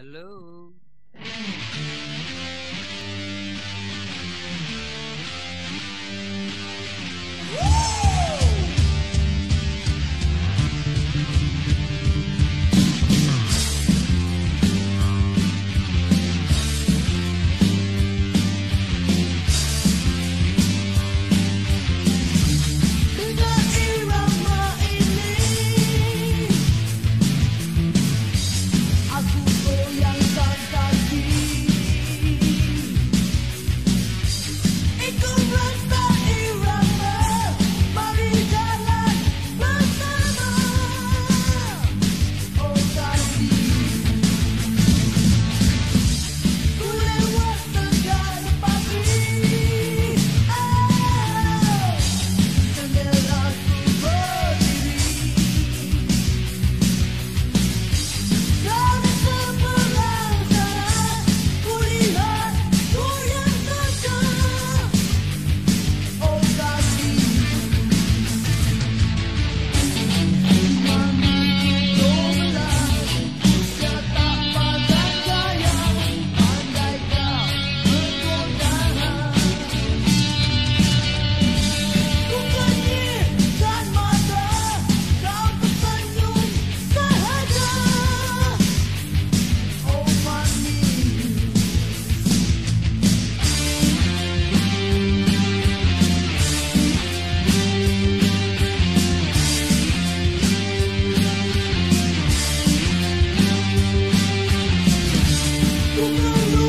Hello you.